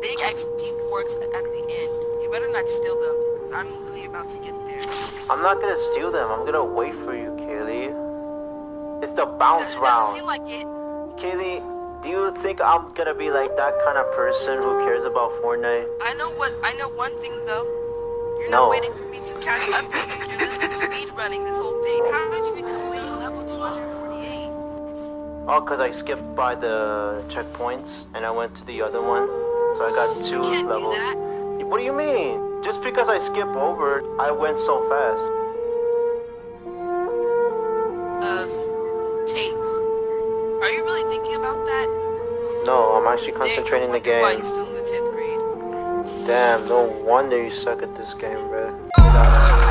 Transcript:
big XP works at the end. You better not steal them, because I'm really about to get there. I'm not gonna steal them. I'm gonna wait for you, Kaylee. It's the bounce It doesn't seem like it. Kaylee, do you think I'm gonna be like that kind of person who cares about Fortnite? I know what. I know one thing though. You're No. not waiting for me to catch up to you. You're literally speed running this whole thing. How did you even complete level 248? Oh, cause I skipped by the checkpoints and I went to the other one, so I got two do levels. that. What do you mean? Just because I skip over, I went so fast. Of take. Are you really thinking about that? No, I'm actually concentrating the Why game. you still in the 10th grade? Damn, no wonder you suck at this game, bruh. Oh.